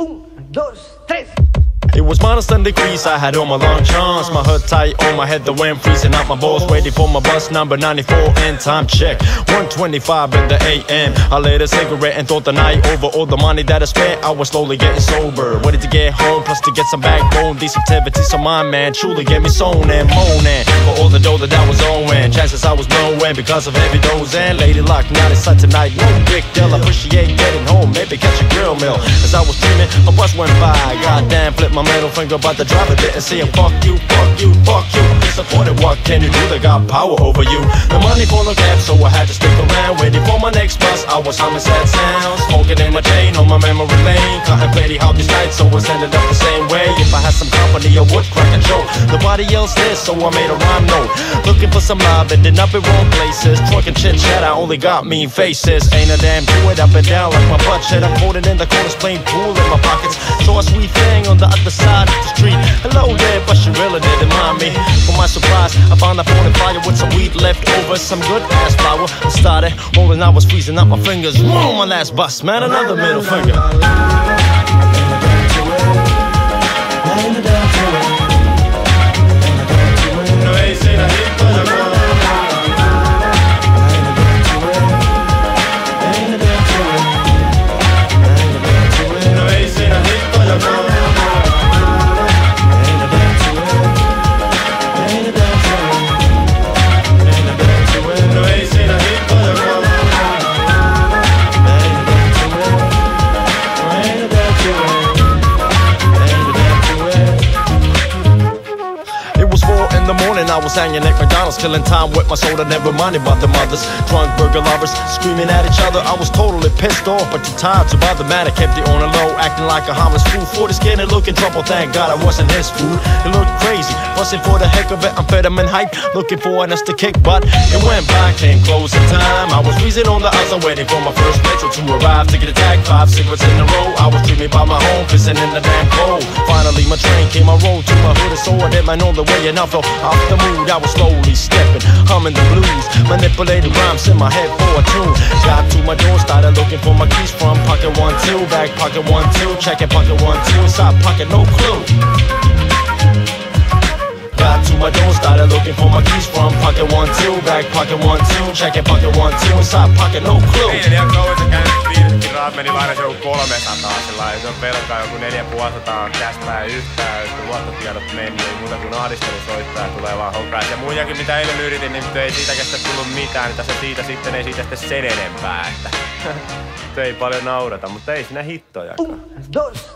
Un, dos, tres. It was minus 10 degrees, I had on my long johns My hood tight on my head, the wind freezing out my balls. Waiting for my bus number 94 and time check. 125 in the AM I lit a cigarette and thought the night over. All the money that I spent, I was slowly getting sober. Waited to get home, plus to get some backbone. These activities on my man. Truly get me sewn and moaning For all the dough that I was owing. Chances I was blowing because of heavy dose And lady luck, not inside tonight, no big deal. I Appreciate getting home, maybe catch a grill meal As I was dreaming, a bus went by. Goddamn, flip my middle finger, but the driver didn't see him. Fuck you, fuck you, fuck you. Disappointed, what can you do? They got power over you. The money for the cab, so I had to stick around. Waiting for my next bus, I was humming sad sounds. Smoking in my chain on my memory lane. Contemplating how these nights always ended up the same way. If I had some company, I would crack a joke. Nobody else did, so I made a rhyme note. Looking for some love, ending up in wrong places. Trucking chit chat, I only got mean faces. Ain't a damn do it up and down like my butt shit. I'm holding in the corners, playing pool in my pockets. Saw a sweet thing on the other side of the street. Hello there, but she really me. Surprise, I found a phone fire with some weed left over, some good ass flour. I started rolling, I was freezing up my fingers. Whoa, my last bust, man, another middle finger. I was hanging at McDonald's, killing time with my soda, never minded about the mothers. Drunk burger lovers screaming at each other. I was totally pissed off, but too tired to bother man. I kept it on the low, acting like a harmless fool. For the skin and look in trouble, thank God I wasn't his food. It looked crazy, busting for the heck of it. I'm fed up Amphetamine hype, looking for an us to kick butt. It went by, came close in time. I was freezing on the ice, I'm waiting for my first metro to arrive to get a tag. Five cigarettes in a row, I was dreaming about my home, pissing in the damn cold. Finally, my train came, I rolled to my hood and saw that man on the way, and I fell off the mood. I was slowly stepping, humming the blues, manipulating rhymes in my head for a tune. Got to my door, started looking for my keys from pocket one two, back pocket one two, checking pocket one two, inside pocket no clue. Got to my door, started looking for my keys from pocket one two, back pocket one two, checking pocket one two, inside pocket no clue. rahat meni aina joku 300 sillä se on pelkää joku 4500 käspää yhtään, että luottotiedot meni, ei muuta kuin ahdistelu soittaa tulee vaan home Ja muijakin mitä eilen yritin, niin ei siitä kestä tullut mitään, niin tässä siitä sitten ei siitä sitten sen enempää, että ei paljon naurata, mutta ei sinä hittojakaan. dos,